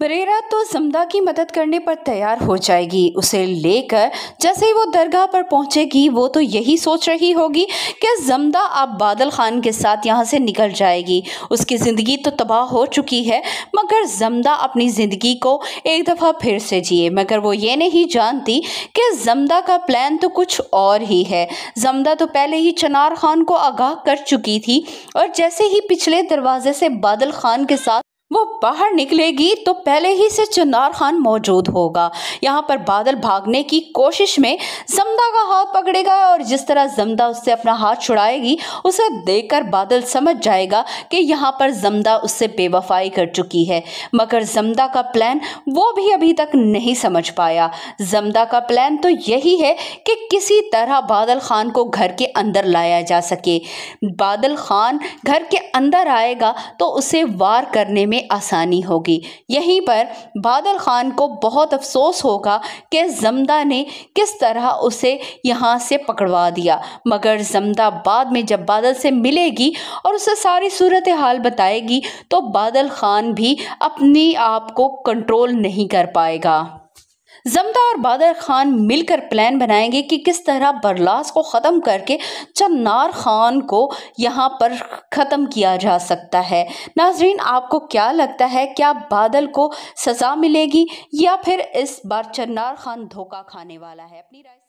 Barrera तो जमदा की मदद करने पर तैयार हो जाएगी। उसे लेकर जैसे ही वो दरगाह पर पहुंचेगी, वो तो यही सोच रही होगी कि जमदा अब बादल खान के साथ यहाँ से निकल जाएगी। उसकी ज़िंदगी तो तबाह हो चुकी है, मगर जमदा अपनी ज़िंदगी को एक दफ़ा फिर से जिए। मगर वो ये नहीं जानती कि जमदा का प्लान तो कुछ और ही है। जमदा तो पहले ही चनार खान को आगाह कर चुकी थी और जैसे ही पिछले दरवाजे से बादल खान के साथ वो बाहर निकलेगी तो पहले ही से चन्नार खान मौजूद होगा। यहाँ पर बादल भागने की कोशिश में जमदा का हाथ पकड़ेगा और जिस तरह जमदा उससे अपना हाथ छुड़ाएगी, उसे देखकर बादल समझ जाएगा कि यहाँ पर जमदा उससे बेवफाई कर चुकी है। मगर जमदा का प्लान वो भी अभी तक नहीं समझ पाया। जमदा का प्लान तो यही है कि किसी तरह बादल खान को घर के अंदर लाया जा सके। बादल खान घर के अंदर आएगा तो उसे वार करने में आसानी होगी। यहीं पर बादल ख़ान को बहुत अफसोस होगा कि जमदा ने किस तरह उसे यहाँ से पकड़वा दिया। मगर जमदा बाद में जब बादल से मिलेगी और उसे सारी सूरत हाल बताएगी तो बादल ख़ान भी अपने आप को कंट्रोल नहीं कर पाएगा। जमदा और बादर खान मिलकर प्लान बनाएँगे कि किस तरह बरलास को ख़त्म करके चन्नार खान को यहाँ पर ख़त्म किया जा सकता है। नाजरीन, आपको क्या लगता है, क्या बादल को सज़ा मिलेगी या फिर इस बार चन्नार खान धोखा खाने वाला है? अपनी राय